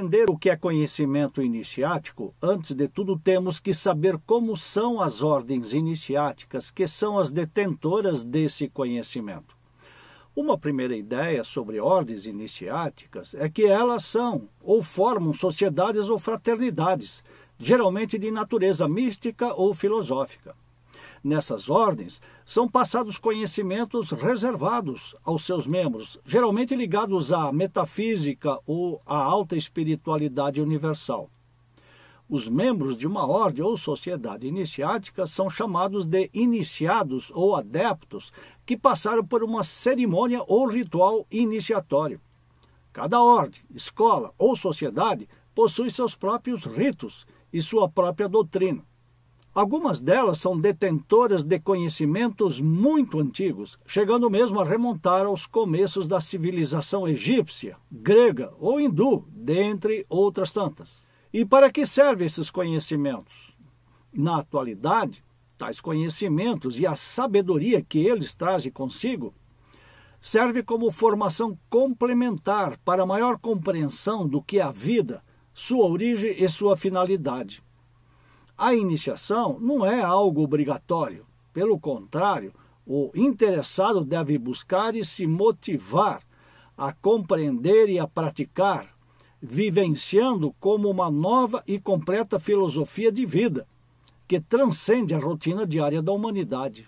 compreender o que é conhecimento iniciático, antes de tudo temos que saber como são as ordens iniciáticas, que são as detentoras desse conhecimento. Uma primeira ideia sobre ordens iniciáticas é que elas são ou formam sociedades ou fraternidades, geralmente de natureza mística ou filosófica. Nessas ordens, são passados conhecimentos reservados aos seus membros, geralmente ligados à metafísica ou à alta espiritualidade universal. Os membros de uma ordem ou sociedade iniciática são chamados de iniciados ou adeptos que passaram por uma cerimônia ou ritual iniciatório. Cada ordem, escola ou sociedade possui seus próprios ritos e sua própria doutrina. Algumas delas são detentoras de conhecimentos muito antigos, chegando mesmo a remontar aos começos da civilização egípcia, grega ou hindu, dentre outras tantas. E para que servem esses conhecimentos? Na atualidade, tais conhecimentos e a sabedoria que eles trazem consigo serve como formação complementar para maior compreensão do que é a vida, sua origem e sua finalidade. A iniciação não é algo obrigatório. Pelo contrário, o interessado deve buscar e se motivar a compreender e a praticar, vivenciando como uma nova e completa filosofia de vida que transcende a rotina diária da humanidade.